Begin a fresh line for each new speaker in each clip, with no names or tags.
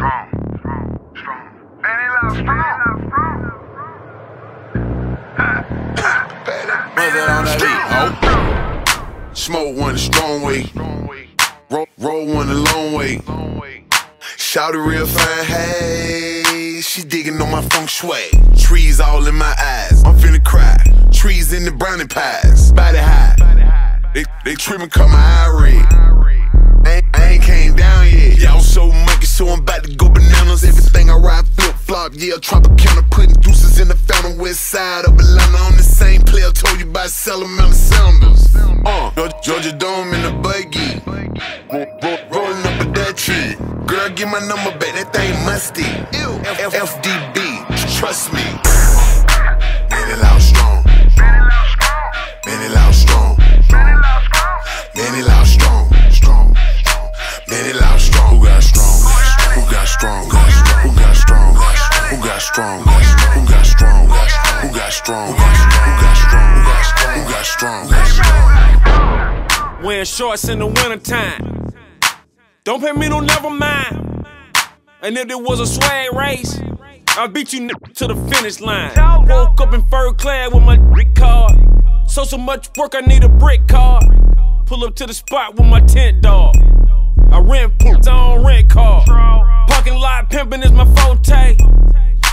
strong, strong, strong. They loud strong.
Smoke one the strong way. Roll, roll one the long way. Shout it real fine, hey. She digging on my feng shui. Trees all in my eyes. I'm finna cry. Trees in the brownie pies. Body high. They, they tripping cut my eye red. Flip flop, yeah. Tropicana putting deuces in the fountain. West side of Atlanta. I'm the same player. Told you about Salamander Sounders. Uh, Georgia- Georgia Dome in the buggy. Ro- ro- Rolling up a that tree. Girl, get my number back. That thing musty. Ew. F- FDB. Trust me. Man, it loud strong. Man, it loud strong. Man, it loud strong. Strong. Man, it loud strong. Who got strong? Who got strong? Who got strong? Who got strong? Who got strong? Who got strong? Who got strong? Who got strong?
Wearing shorts in the wintertime. Don't pay me no never mind. And if there was a swag race, I'll beat you to the finish line. Woke up in fur clad with my brick card. So so much work, I need a brick card. Pull up to the spot with my tent dog. I rent poops, I rent car. Parking lot pimping is my forte.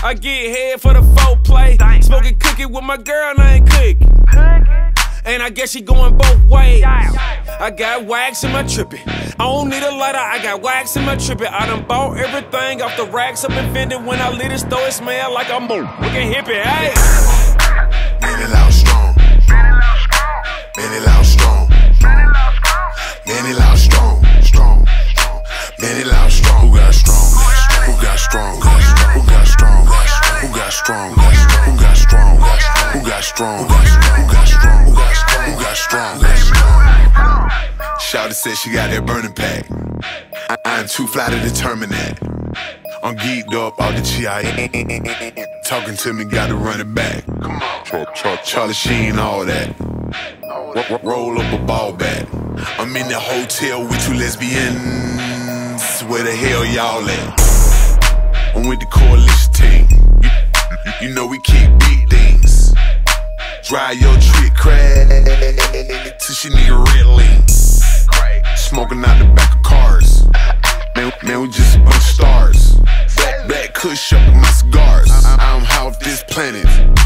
I get head for the faux play. Smoking cookie with my girl, and I ain't cooking. And I guess she going both ways. I got wax in my trippy. I don't need a lighter, I got wax in my trippy. I done bought everything off the racks up and vended. When I lit it, store it smell like I'm looking hippie. Hey,
Man, it loud strong. Man, it loud strong. Man, it loud strong. Strong. Man, it loud strong. Who got strong? Who got strong? Strong? Who got strong? Who got strong? Who got strong? Who got strong? Who got strong? Who got strong? Shouty said she got that burning pack. I, I'm too fly to determine that. I'm geeked up all the chi. Talking to me, gotta run it back. Come on. Char- Char- Charlie Sheen, all that. Ro- ro- Roll up a ball bat. I'm in the hotel with two lesbians. Where the hell y'all at? I'm with the coalition team. Dry your trick crack till she need a red. Smoking out the back of cars. Man, man, we just a bunch of stars. Black, black kush up in my cigars. I, I'm half this planet.